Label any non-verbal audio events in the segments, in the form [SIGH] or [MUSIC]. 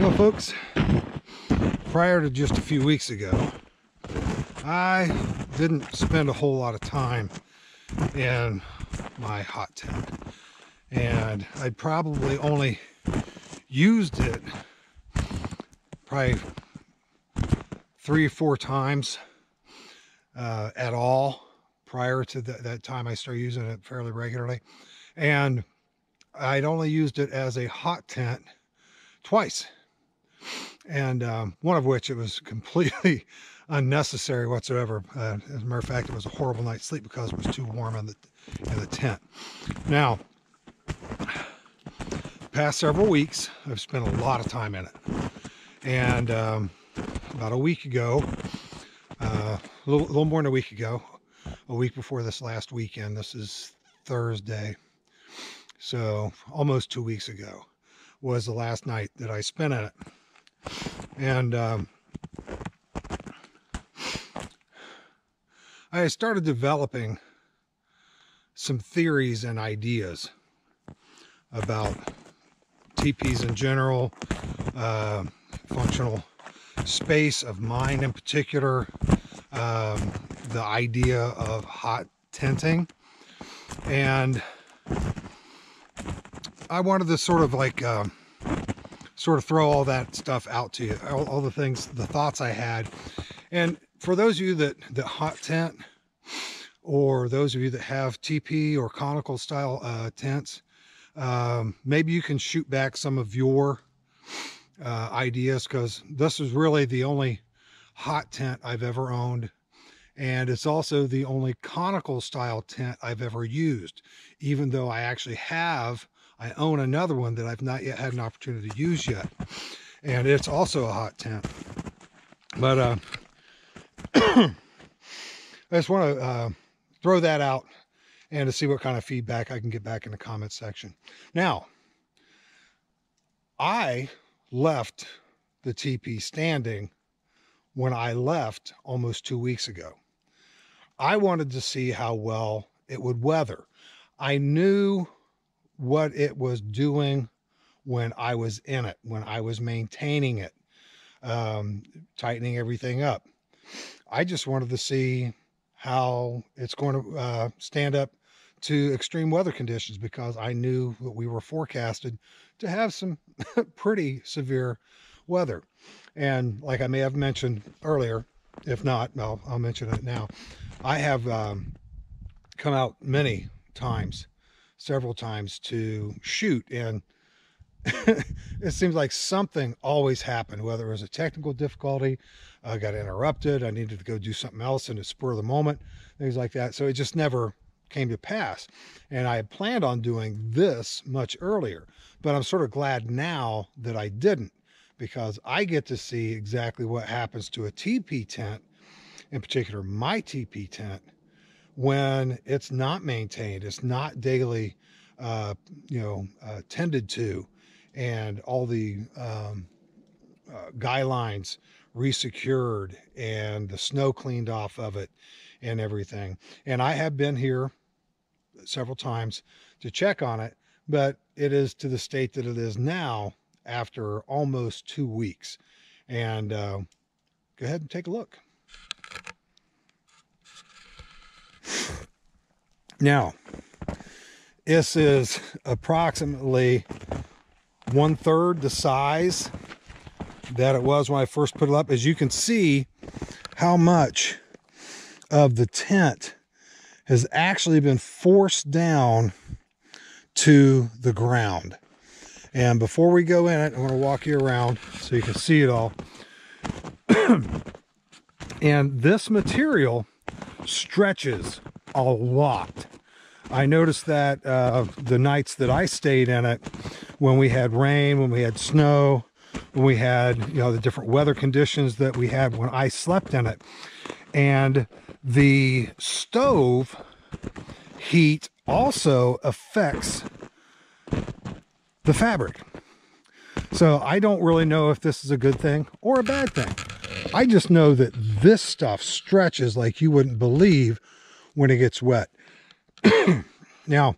Well, folks, prior to just a few weeks ago, I didn't spend a whole lot of time in my hot tent. And I probably only used it probably three or four times uh, at all prior to that time I started using it fairly regularly. And I'd only used it as a hot tent twice. And um, one of which it was completely [LAUGHS] unnecessary whatsoever. Uh, as a matter of fact, it was a horrible night's sleep because it was too warm in the, in the tent. Now, past several weeks, I've spent a lot of time in it. And um, about a week ago, uh, a, little, a little more than a week ago, a week before this last weekend, this is Thursday, so almost two weeks ago, was the last night that I spent in it. And um, I started developing some theories and ideas about TPs in general, uh, functional space of mine in particular, um, the idea of hot tenting. And I wanted to sort of like, uh, sort of throw all that stuff out to you, all, all the things, the thoughts I had. And for those of you that, that hot tent, or those of you that have TP or conical style uh, tents, um, maybe you can shoot back some of your uh, ideas because this is really the only hot tent I've ever owned. And it's also the only conical style tent I've ever used, even though I actually have, I own another one that I've not yet had an opportunity to use yet. And it's also a hot tent. But uh, [COUGHS] I just want to uh, throw that out and to see what kind of feedback I can get back in the comments section. Now, I left the TP standing when I left almost two weeks ago. I wanted to see how well it would weather. I knew what it was doing when I was in it, when I was maintaining it, um, tightening everything up. I just wanted to see how it's going to uh, stand up to extreme weather conditions because I knew that we were forecasted to have some [LAUGHS] pretty severe weather. And like I may have mentioned earlier, if not, I'll, I'll mention it now. I have um, come out many times, several times to shoot and [LAUGHS] it seems like something always happened, whether it was a technical difficulty, I got interrupted, I needed to go do something else in the spur of the moment, things like that. So it just never came to pass. And I had planned on doing this much earlier, but I'm sort of glad now that I didn't because I get to see exactly what happens to a TP tent, in particular my TP tent, when it's not maintained, it's not daily, uh, you know, uh, tended to, and all the um, uh, guy lines resecured and the snow cleaned off of it and everything. And I have been here several times to check on it, but it is to the state that it is now after almost two weeks. And uh, go ahead and take a look. Now, this is approximately one third the size that it was when I first put it up. As you can see how much of the tent has actually been forced down to the ground. And before we go in it, I'm going to walk you around so you can see it all. [CLEARS THROAT] and this material stretches a lot. I noticed that uh, the nights that I stayed in it, when we had rain, when we had snow, when we had, you know, the different weather conditions that we had when I slept in it. And the stove heat also affects the fabric. So I don't really know if this is a good thing or a bad thing. I just know that this stuff stretches like you wouldn't believe when it gets wet. Now,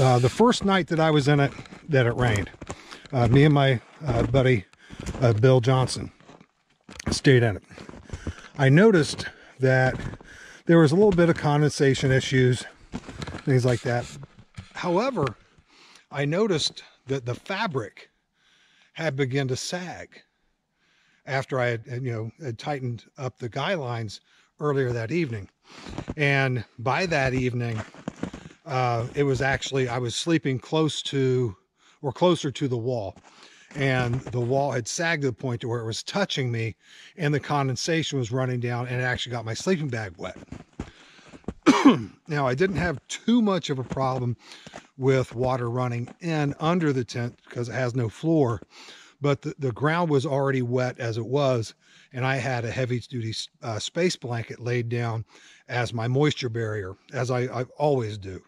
uh, the first night that I was in it, that it rained, uh, me and my uh, buddy uh, Bill Johnson stayed in it. I noticed that there was a little bit of condensation issues, things like that. However, I noticed that the fabric had begun to sag after I had, you know, had tightened up the guy lines earlier that evening. And by that evening, uh, it was actually, I was sleeping close to or closer to the wall. And the wall had sagged to the point to where it was touching me and the condensation was running down and it actually got my sleeping bag wet. [CLEARS THROAT] now, I didn't have too much of a problem with water running in under the tent because it has no floor, but the, the ground was already wet as it was. And I had a heavy duty uh, space blanket laid down as my moisture barrier, as I, I always do.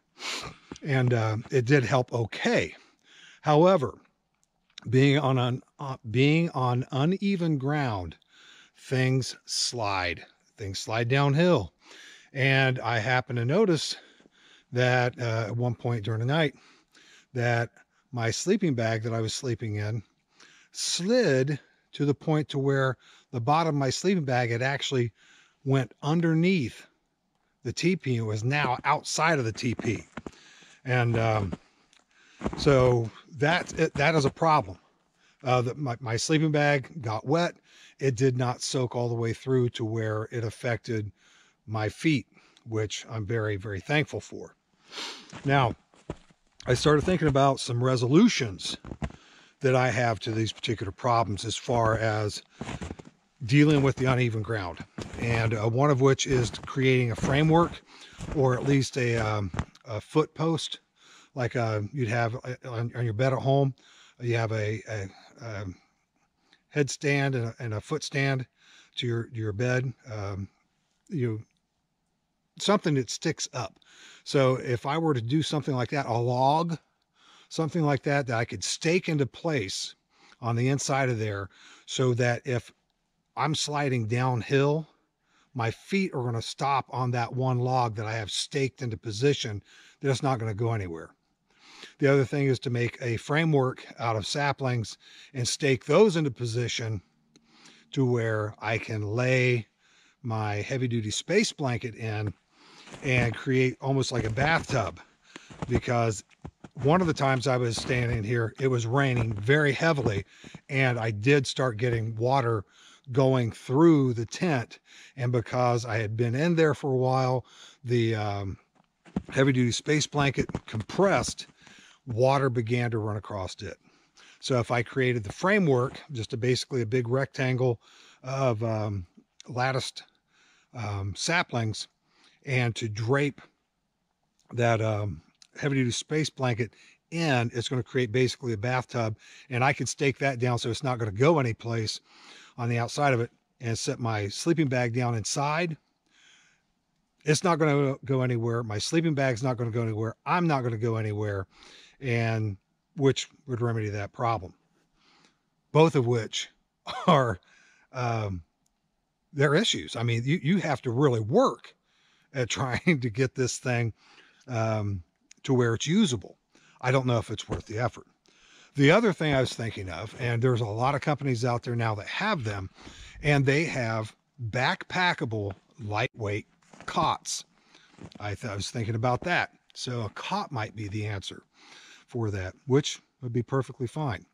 And uh, it did help okay. However, being on an, uh, being on uneven ground, things slide. Things slide downhill. And I happened to notice that uh, at one point during the night that my sleeping bag that I was sleeping in slid to the point to where the bottom of my sleeping bag had actually went underneath the teepee and was now outside of the teepee. And um, so that that is a problem. Uh, that my, my sleeping bag got wet. It did not soak all the way through to where it affected my feet, which I'm very, very thankful for. Now, I started thinking about some resolutions that I have to these particular problems as far as dealing with the uneven ground. And uh, one of which is creating a framework or at least a, um, a foot post like uh, you'd have uh, on, on, your bed at home. You have a, a, a um, headstand and a, and a foot stand to your, your bed. Um, you something that sticks up. So if I were to do something like that, a log, something like that, that I could stake into place on the inside of there so that if I'm sliding downhill, my feet are going to stop on that one log that I have staked into position that it's not going to go anywhere. The other thing is to make a framework out of saplings and stake those into position to where I can lay my heavy duty space blanket in and create almost like a bathtub because one of the times I was standing here, it was raining very heavily, and I did start getting water going through the tent. And because I had been in there for a while, the um, heavy duty space blanket compressed, water began to run across it. So if I created the framework, just a, basically a big rectangle of um, latticed um, saplings, and to drape that um, heavy duty space blanket in, it's going to create basically a bathtub. And I can stake that down so it's not going to go anyplace on the outside of it and set my sleeping bag down inside. It's not going to go anywhere. My sleeping bag's not going to go anywhere. I'm not going to go anywhere. And which would remedy that problem. Both of which [LAUGHS] are, um, their issues. I mean, you, you have to really work at [LAUGHS] trying to get this thing um, to where it's usable. I don't know if it's worth the effort. The other thing I was thinking of, and there's a lot of companies out there now that have them, and they have backpackable lightweight cots. I, th- I was thinking about that. So a cot might be the answer for that, which would be perfectly fine.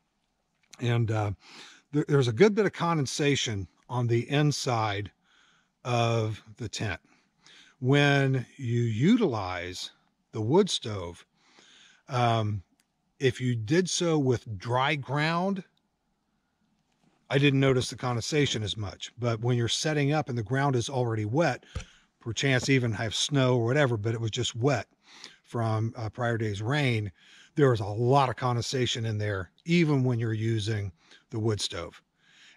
And uh, there, there's a good bit of condensation on the inside of the tent when you utilize the wood stove, um, if you did so with dry ground, I didn't notice the condensation as much. But when you're setting up and the ground is already wet, perchance even have snow or whatever, but it was just wet from uh, prior day's rain, there was a lot of condensation in there, even when you're using the wood stove.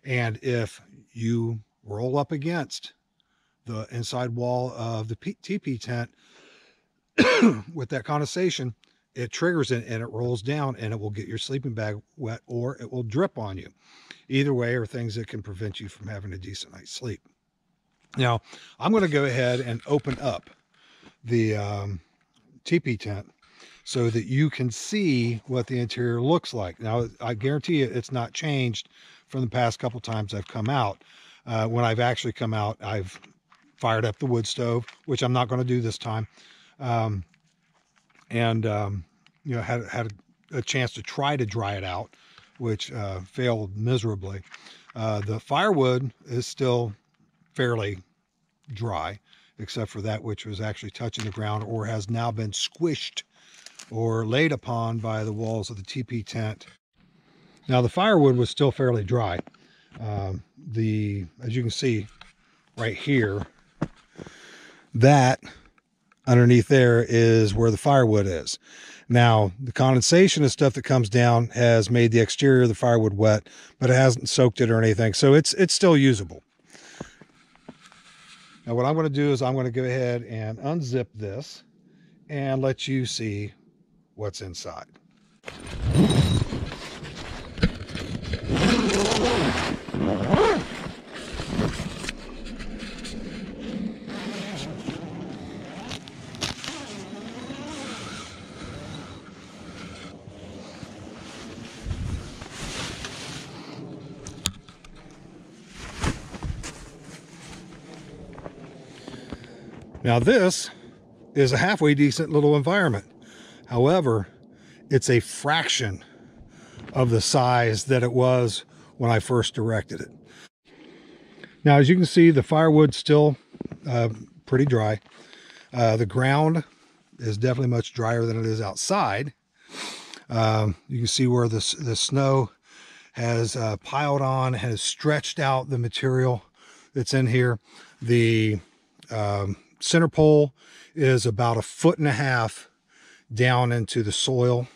And if you roll up against the inside wall of the teepee tent [COUGHS] with that condensation, it triggers it and it rolls down and it will get your sleeping bag wet or it will drip on you. Either way are things that can prevent you from having a decent night's sleep. Now, I'm going to go ahead and open up the um, teepee tent so that you can see what the interior looks like. Now, I guarantee you it's not changed from the past couple times I've come out. Uh, when I've actually come out, I've fired up the wood stove, which I'm not going to do this time. Um, and, um, you know, had, had a, chance to try to dry it out, which uh, failed miserably. Uh, the firewood is still fairly dry, except for that which was actually touching the ground or has now been squished or laid upon by the walls of the TP tent. Now the firewood was still fairly dry. Um, the, as you can see right here, that underneath there is where the firewood is. Now, the condensation and stuff that comes down has made the exterior of the firewood wet, but it hasn't soaked it or anything. So it's, it's still usable. Now what I'm going to do is I'm going to go ahead and unzip this and let you see what's inside. Now this is a halfway decent little environment. However, it's a fraction of the size that it was when I first directed it. Now, as you can see, the firewood's still uh, pretty dry. Uh, the ground is definitely much drier than it is outside. Um, you can see where the, the snow has uh, piled on, has stretched out the material that's in here. The um, center pole is about a foot and a half down into the soil.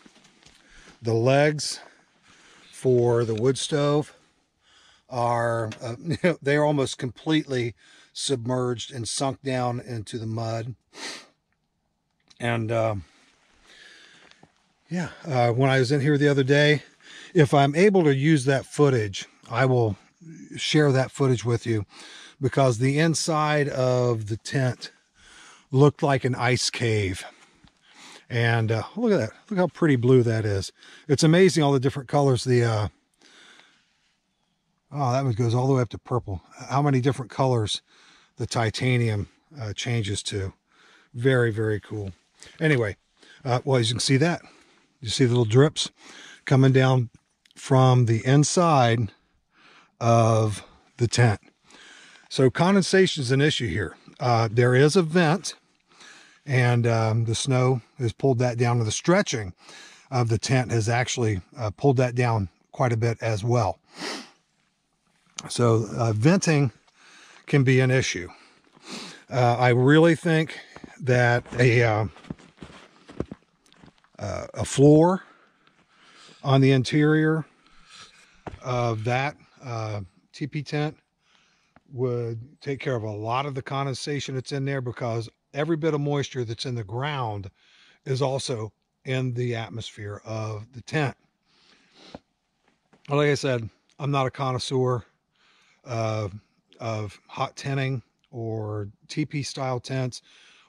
The legs for the wood stove are, uh, [LAUGHS] they're almost completely submerged and sunk down into the mud. And uh, yeah, uh, when I was in here the other day, if I'm able to use that footage, I will share that footage with you because the inside of the tent looked like an ice cave. And uh, look at that. Look how pretty blue that is. It's amazing all the different colors. The uh, Oh, that one goes all the way up to purple. How many different colors the titanium uh, changes to. Very, very cool. Anyway, uh, well, as you can see that. You see the little drips coming down from the inside of the tent. So condensation is an issue here. Uh, there is a vent and um, the snow has pulled that down to the stretching of the tent has actually uh, pulled that down quite a bit as well. So uh, venting can be an issue. Uh, I really think that a uh, uh, a floor on the interior of that uh, TP tent would take care of a lot of the condensation that's in there because every bit of moisture that's in the ground is also in the atmosphere of the tent. Like I said, I'm not a connoisseur uh, of hot tenting or TP style tents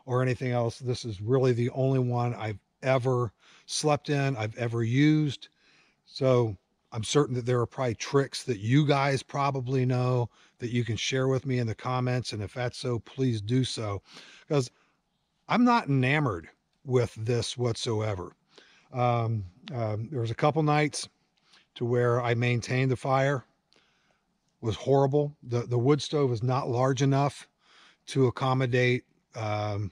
or anything else. This is really the only one I've ever slept in, I've ever used. So I'm certain that there are probably tricks that you guys probably know that you can share with me in the comments. And if that's so, please do so because I'm not enamored with this whatsoever. Um, um, there was a couple nights to where I maintained the fire was horrible. The, the wood stove is not large enough to accommodate um,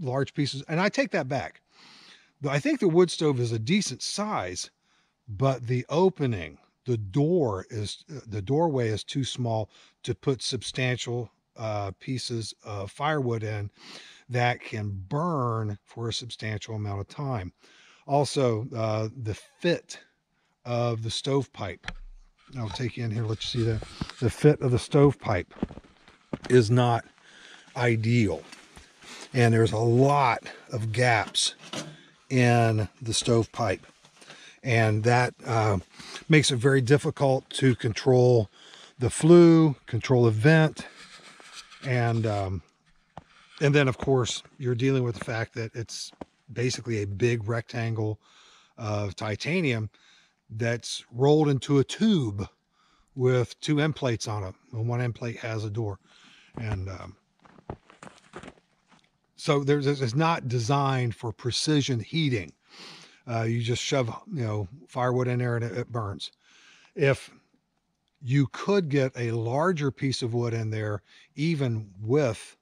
large pieces. And I take that back. I think the wood stove is a decent size, but the opening, the door is, the doorway is too small to put substantial uh, pieces of firewood in that can burn for a substantial amount of time. Also, uh, the fit of the stovepipe I'll take you in here, let you see that. The fit of the stovepipe is not ideal. And there's a lot of gaps in the stovepipe. And that uh, makes it very difficult to control the flue, control the vent, and um, and then of course you're dealing with the fact that it's basically a big rectangle of titanium that's rolled into a tube with two end plates on it. And one end plate has a door. And um, so there's it's not designed for precision heating. Uh, you just shove you know firewood in there and it, it burns. If you could get a larger piece of wood in there, even with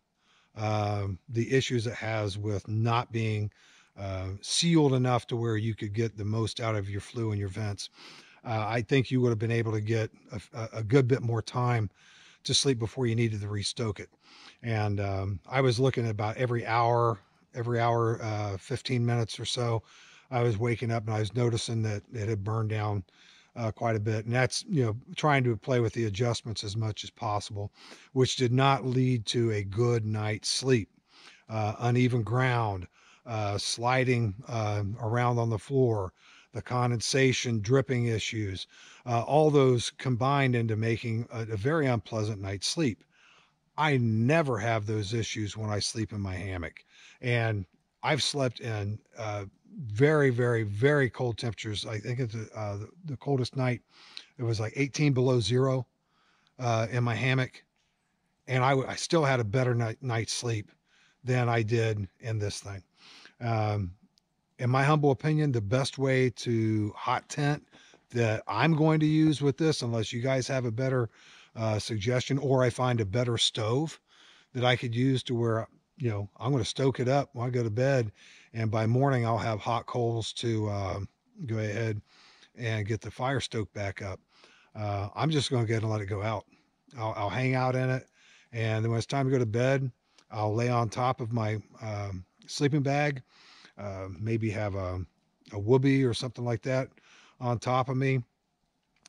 um, the issues it has with not being uh, sealed enough to where you could get the most out of your flue and your vents. Uh, I think you would have been able to get a, a, good bit more time to sleep before you needed to restoke it. And um, I was looking at about every hour, every hour, uh, 15 minutes or so, I was waking up and I was noticing that it had burned down uh, quite a bit. And that's, you know, trying to play with the adjustments as much as possible, which did not lead to a good night's sleep. Uh, uneven ground, uh, sliding uh, around on the floor, the condensation, dripping issues, uh, all those combined into making a, a, very unpleasant night's sleep. I never have those issues when I sleep in my hammock. And I've slept in uh, very, very, very cold temperatures. I think it's uh, the, the, coldest night, it was like 18 below zero uh, in my hammock. And I, I still had a better night, night's sleep than I did in this thing. Um, in my humble opinion, the best way to hot tent that I'm going to use with this, unless you guys have a better uh, suggestion or I find a better stove that I could use to where, you know, I'm going to stoke it up when I go to bed. And by morning, I'll have hot coals to uh, go ahead and get the fire stoked back up. Uh, I'm just going to and let it go out. I'll, I'll, hang out in it. And then when it's time to go to bed, I'll lay on top of my um, sleeping bag, uh, maybe have a, a woobie or something like that on top of me.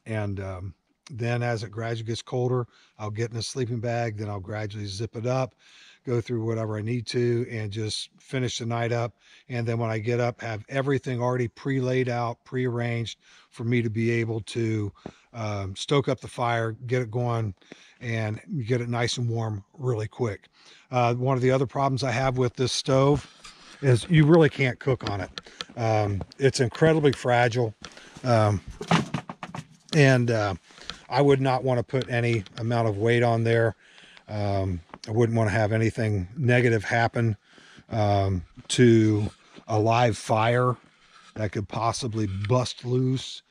And um, then as it gradually gets colder, I'll get in a sleeping bag, then I'll gradually zip it up, go through whatever I need to, and just finish the night up. And then when I get up, have everything already pre laid out, pre arranged for me to be able to um, stoke up the fire, get it going, and get it nice and warm really quick. Uh, one of the other problems I have with this stove is you really can't cook on it. Um, it's incredibly fragile. Um, and uh, I would not want to put any amount of weight on there. Um, I wouldn't want to have anything negative happen um, to a live fire that could possibly bust loose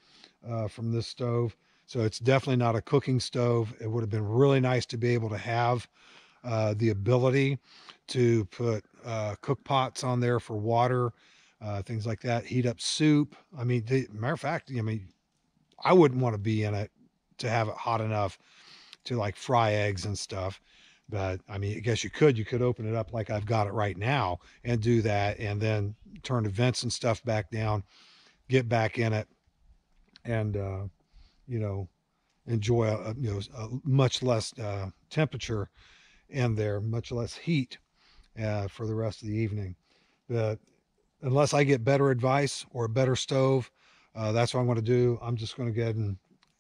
uh, from this stove. So it's definitely not a cooking stove. It would have been really nice to be able to have uh, the ability to put uh, cook pots on there for water, uh, things like that, heat up soup. I mean, matter of fact, I mean, I wouldn't want to be in it to have it hot enough to like fry eggs and stuff. But I mean, I guess you could, you could open it up like I've got it right now and do that and then turn the vents and stuff back down, get back in it and, uh, you know, enjoy a, you know, a much less uh, temperature in there, much less heat uh, for the rest of the evening. But unless I get better advice or a better stove, uh, that's what I'm going to do. I'm just going to get and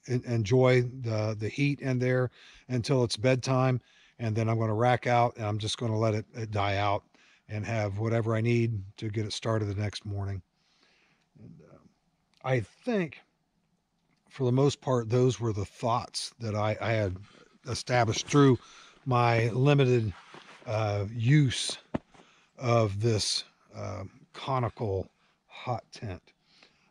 enjoy the the heat in there until it's bedtime and then i'm going to rack out and i'm just going to let it, it, die out and have whatever i need to get it started the next morning and uh, i think for the most part those were the thoughts that i, I had established through my limited uh, use of this uh, conical hot tent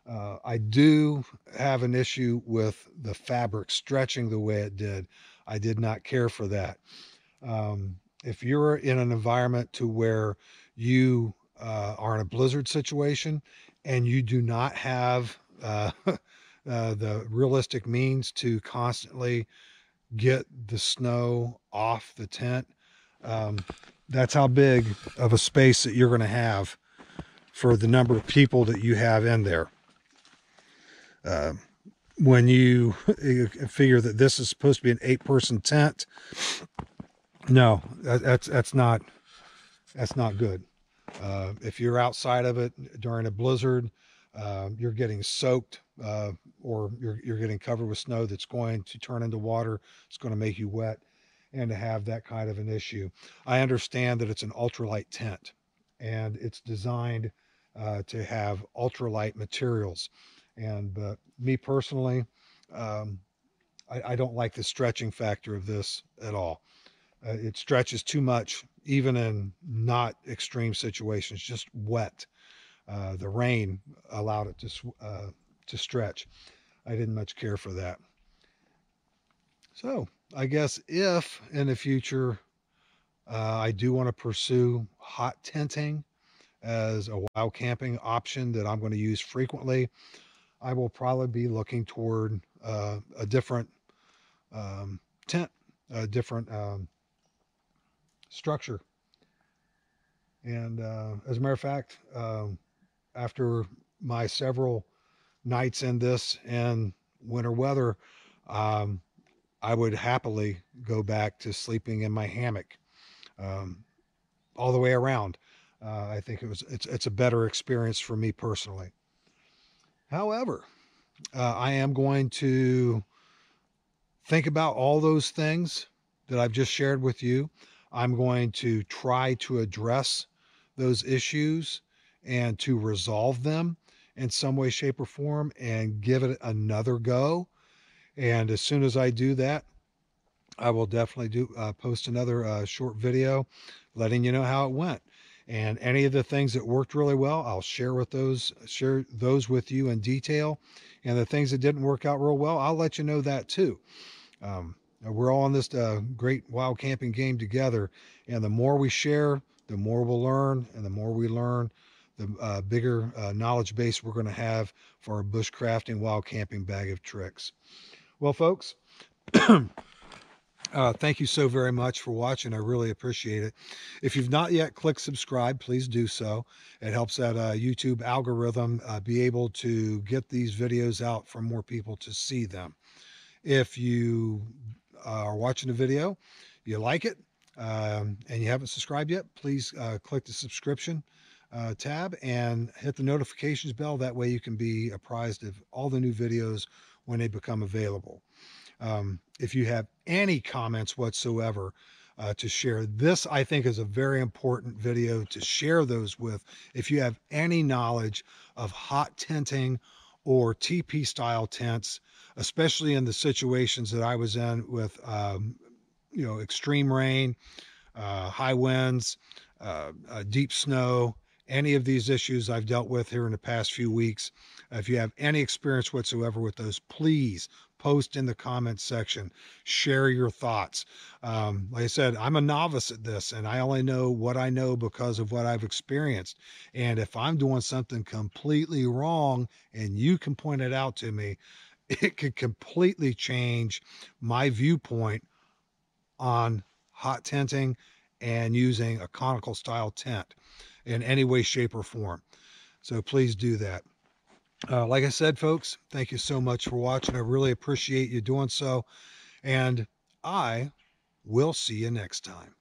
uh, I do have an issue with the fabric stretching the way it did. I did not care for that. Um, if you're in an environment to where you uh, are in a blizzard situation and you do not have uh, [LAUGHS] uh, the realistic means to constantly get the snow off the tent, um, that's how big of a space that you're going to have for the number of people that you have in there. Uh, when you [LAUGHS] figure that this is supposed to be an eight person tent, no, that, that's, that's not, that's not good. Uh, if you're outside of it during a blizzard, uh, you're getting soaked uh, or you're, you're getting covered with snow that's going to turn into water. It's going to make you wet and to have that kind of an issue. I understand that it's an ultralight tent and it's designed uh, to have ultralight materials. And but me personally, um, I, I, don't like the stretching factor of this at all. Uh, it stretches too much, even in not extreme situations, just wet. Uh, the rain allowed it to uh, to stretch. I didn't much care for that. So I guess if in the future uh, I do want to pursue hot tenting as a wild camping option that I'm going to use frequently, I will probably be looking toward uh, a different um, tent, a different um, structure. And uh, as a matter of fact, um, after my several nights in this and winter weather, um, I would happily go back to sleeping in my hammock um, all the way around. Uh, I think it was it's it's a better experience for me personally. However, uh, I am going to think about all those things that I've just shared with you. I'm going to try to address those issues and to resolve them in some way, shape, or form and give it another go. And as soon as I do that, I will definitely do uh, post another uh, short video letting you know how it went. And any of the things that worked really well, I'll share with those share those with you in detail. And the things that didn't work out real well, I'll let you know that too. Um, we're all in this uh, great wild camping game together, and the more we share, the more we'll learn, and the more we learn, the uh, bigger uh, knowledge base we're going to have for our bushcrafting wild camping bag of tricks. Well, folks. [CLEARS THROAT] Uh, thank you so very much for watching. I really appreciate it. If you've not yet clicked subscribe, please do so. It helps that uh, YouTube algorithm uh, be able to get these videos out for more people to see them. If you are watching the video, you like it, um, and you haven't subscribed yet, please uh, click the subscription uh, tab and hit the notifications bell. That way you can be apprised of all the new videos when they become available. Um, if you have any comments whatsoever uh, to share, this I think is a very important video to share those with. If you have any knowledge of hot tenting or TP style tents, especially in the situations that I was in with, um, you know, extreme rain, uh, high winds, uh, uh deep snow, any of these issues I've dealt with here in the past few weeks. If you have any experience whatsoever with those, please post in the comments section. Share your thoughts. Um, like I said, I'm a novice at this and I only know what I know because of what I've experienced. And if I'm doing something completely wrong and you can point it out to me, it could completely change my viewpoint on hot tenting and using a conical style tent in any way, shape, or form. So please do that. Uh, like I said, folks, thank you so much for watching. I really appreciate you doing so. And I will see you next time.